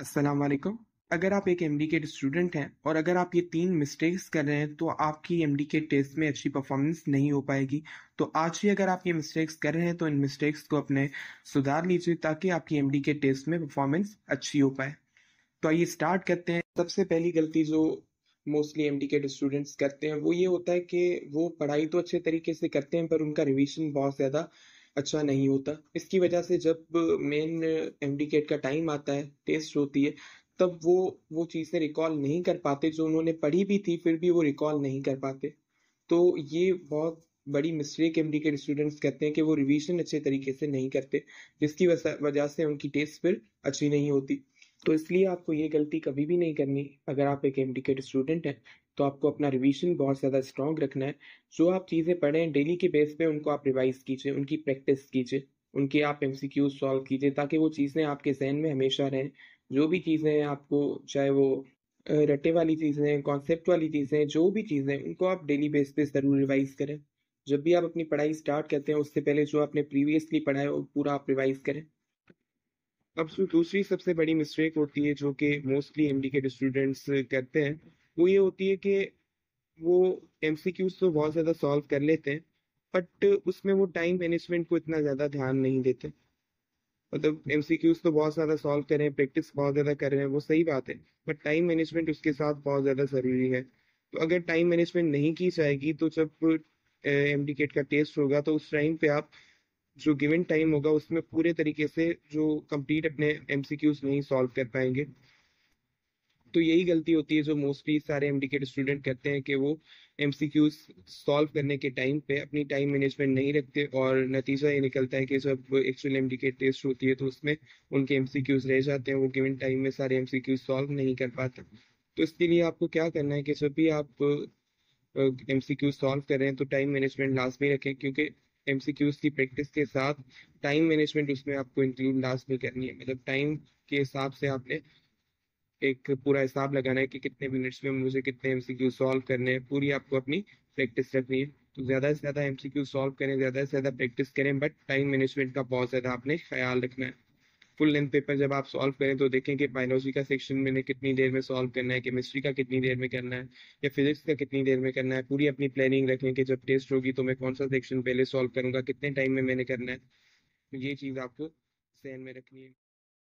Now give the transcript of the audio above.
अस्सलाम वालेकुम। अगर आप एक एमडी के स्टूडेंट हैं और अगर आप ये तीन मिस्टेक्स कर रहे हैं तो आपकी एमडी के टेस्ट में अच्छी परफॉर्मेंस नहीं हो पाएगी। तो आज ही अगर आप ये मिस्टेक्स कर रहे हैं तो इन मिस्टेक्स को अपने सुधार लीजिए ताकि आपकी एमडी के टेस्ट में परफॉर्मेंस अच्छी हो पाए। तो आइए स्टार्ट करते हैं। सबसे पहली गलती जो मोस्टली एम के स्टूडेंट्स करते हैं, वो ये होता है कि वो पढ़ाई तो अच्छे तरीके से करते हैं, पर उनका रिविजन बहुत ज़्यादा अच्छा नहीं होता। इसकी वजह से जब मेन एम का टाइम आता है टेस्ट होती है, तब वो वो चीज़ें रिकॉल नहीं कर पाते, जो उन्होंने पढ़ी भी थी, फिर भी वो रिकॉल नहीं कर पाते। तो ये बहुत बड़ी मिस्टेक एम के स्टूडेंट्स कहते हैं कि वो रिवीजन अच्छे तरीके से नहीं करते, जिसकी वजह से उनकी टेस्ट फिर अच्छी नहीं होती। तो इसलिए आपको ये गलती कभी भी नहीं करनी। अगर आप एक एम स्टूडेंट हैं तो आपको अपना रिवीजन बहुत ज़्यादा स्ट्रॉन्ग रखना है। जो आप चीज़ें पढ़ें डेली के बेस पे उनको आप रिवाइज कीजिए, उनकी प्रैक्टिस कीजिए, उनके आप एम सॉल्व कीजिए, ताकि वो चीज़ें आपके जहन में हमेशा रहें। जो भी चीज़ें हैं आपको, चाहे वो रटे वाली चीज़ें कॉन्सेप्ट वाली चीज़ें जो भी चीज़ें उनको आप डेली बेस पे ज़रूर रिवाइज करें। जब भी आप अपनी पढ़ाई स्टार्ट करते हैं, उससे पहले जो आपने प्रीवियसली पढ़ा है, वो पूरा आप रिवाइज करें। अब दूसरी सबसे बड़ी मिस्टेक होती है जो कि मोस्टली एम के स्टूडेंट्स करते हैं, वो ये होती है कि वो एम तो बहुत ज़्यादा सॉल्व कर लेते हैं बट उसमें वो टाइम मैनेजमेंट को इतना ज़्यादा ध्यान नहीं देते। मतलब एम तो बहुत ज़्यादा सॉल्व कर रहे हैं प्रैक्टिस बहुत ज़्यादा कर रहे हैं, वो सही बात है बट टाइम मैनेजमेंट उसके साथ बहुत ज़्यादा ज़रूरी है। तो अगर टाइम मैनेजमेंट नहीं की जाएगी तो जब एम का टेस्ट होगा तो उस टाइम पे आप जो गिवन टाइम होगा, उसमें पूरे तरीके से जो कंप्लीट अपने एम नहीं सॉल्व कर पाएँगे। तो यही गलती होती है जो मोस्टली सारे एम के स्टूडेंट करते हैं कि वो एम सॉल्व करने के टाइम पे अपनी टाइम मैनेजमेंट नहीं रखते और नतीजा ये निकलता है कि जब एक्चुअल एम टेस्ट होती है तो उसमें उनके एम रह जाते हैं, वो गिवन टाइम में सारे एम सॉल्व नहीं कर पाते। तो इसके लिए आपको क्या करना है कि जब भी आप एम सॉल्व कर रहे हैं तो टाइम मैनेजमेंट लाजमी रखें, क्योंकि एमसीक्यूज की प्रैक्टिस के साथ टाइम मैनेजमेंट उसमें आपको इंक्लूड लास्ट में करनी है। मतलब टाइम के हिसाब से आपने एक पूरा हिसाब लगाना है कि कितने मिनट्स में मुझे कितने एमसीक्यू सॉल्व करने हैं। पूरी आपको अपनी प्रैक्टिस रखनी है। तो ज़्यादा से ज़्यादा एमसीक्यू सॉल्व करें, ज़्यादा से ज़्यादा प्रैक्टिस करें बट टाइम मैनेजमेंट का बहुत ज़्यादा आपने ख्याल रखना है। फुल लेंथ पेपर जब आप सॉल्व करें तो देखें कि बायोलॉजी का सेक्शन मैंने कितनी देर में सॉल्व करना है केमिस्ट्री का कितनी देर में करना है, या फिजिक्स का कितनी देर में करना है, पूरी अपनी प्लानिंग रखें कि जब टेस्ट होगी तो मैं कौन सा सेक्शन पहले सॉल्व करूँगा, कितने टाइम में मैंने करना है। ये चीज़ आपको सहन में रखनी है।